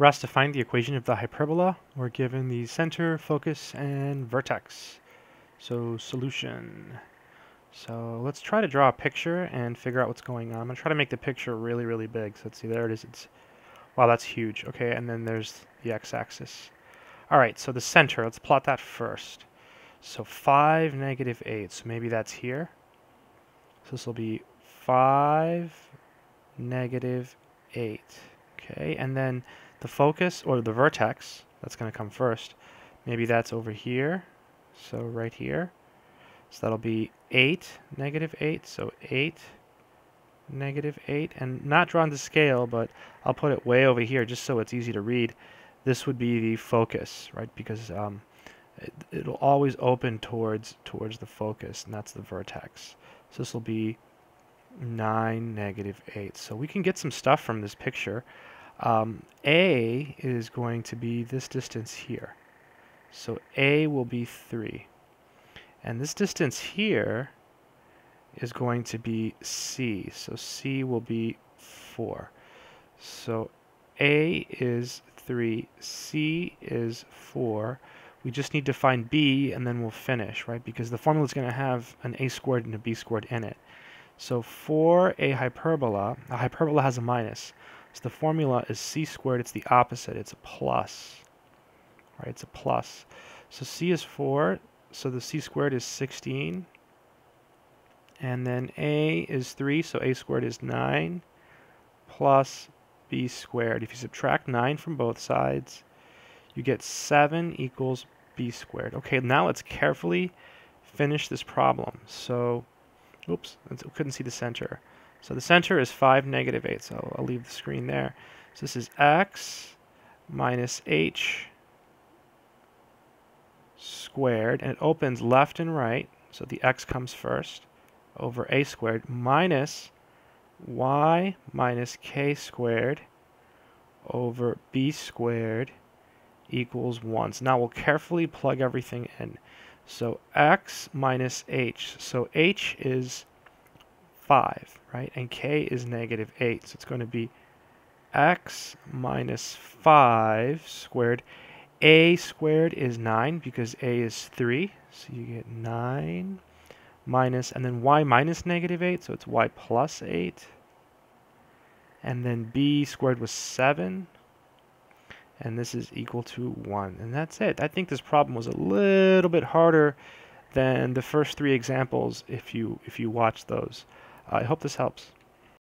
We're asked to find the equation of the hyperbola. We're given the center, focus, and vertex. So solution. So let's try to draw a picture and figure out what's going on. I'm going to try to make the picture really, really big. So let's see, there it is. It's Wow, that's huge. Okay, and then there's the x-axis. All right, so the center, let's plot that first. So 5, negative 8, so maybe that's here. So this will be 5, negative 8. Okay, and then the focus or the vertex, that's going to come first. Maybe that's over here. So right here. So that'll be 8, negative 8. So 8, negative 8. And not drawn to scale, but I'll put it way over here just so it's easy to read. This would be the focus, right? Because um, it, will always open towards towards the focus, and that's the vertex. So this will be 9, negative 8. So we can get some stuff from this picture. Um, A is going to be this distance here. So A will be 3. And this distance here is going to be C. So C will be 4. So A is 3, C is 4. We just need to find B and then we'll finish, right? Because the formula is going to have an A squared and a B squared in it. So for a hyperbola, a hyperbola has a minus. So the formula is c squared. It's the opposite. It's a plus. Right? It's a plus. So c is 4. So the c squared is 16. And then a is 3. So a squared is 9 plus b squared. If you subtract 9 from both sides, you get 7 equals b squared. Okay, now let's carefully finish this problem. So, oops, I couldn't see the center. So the center is 5, negative 8, so I'll leave the screen there. So this is x minus h squared, and it opens left and right, so the x comes first, over a squared, minus y minus k squared over b squared equals 1. So now we'll carefully plug everything in. So x minus h. So h is 5, right? And k is negative 8. So it's going to be x minus 5 squared. a squared is 9 because a is 3. So you get 9 minus, and then y minus negative 8. So it's y plus 8. And then b squared was 7 and this is equal to 1. And that's it. I think this problem was a little bit harder than the first three examples if you if you watch those. I hope this helps.